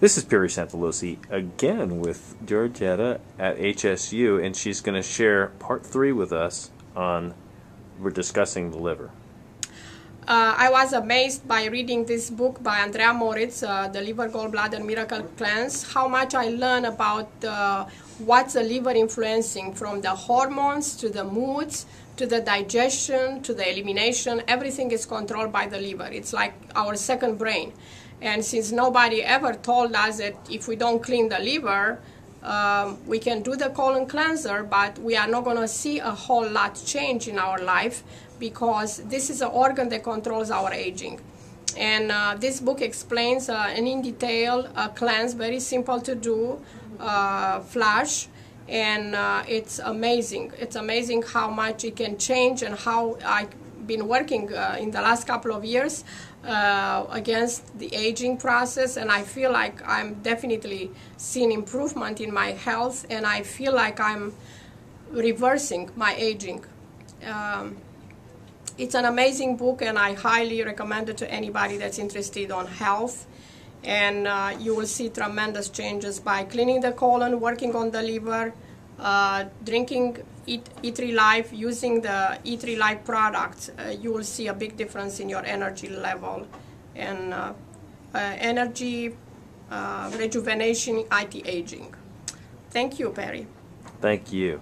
This is Perry Santoloci again with Georgetta at HSU, and she's going to share part three with us on we're discussing the liver. Uh, I was amazed by reading this book by Andrea Moritz, uh, The Liver Gallbladder Miracle Cleanse, how much I learned about uh, what's the liver influencing from the hormones to the moods to the digestion to the elimination. Everything is controlled by the liver. It's like our second brain. And since nobody ever told us that if we don't clean the liver, um, we can do the colon cleanser, but we are not going to see a whole lot change in our life because this is an organ that controls our aging. And uh, this book explains uh, and in detail a cleanse, very simple to do, uh, flush, and uh, it's amazing. It's amazing how much it can change and how I've been working uh, in the last couple of years uh, against the aging process, and I feel like I'm definitely seeing improvement in my health, and I feel like I'm reversing my aging. Um, it's an amazing book, and I highly recommend it to anybody that's interested on health. And uh, you will see tremendous changes by cleaning the colon, working on the liver, uh, drinking Eat, E3Live, using the E3Live products, uh, you will see a big difference in your energy level and uh, uh energy uh, rejuvenation, anti-aging. Thank you, Perry. Thank you.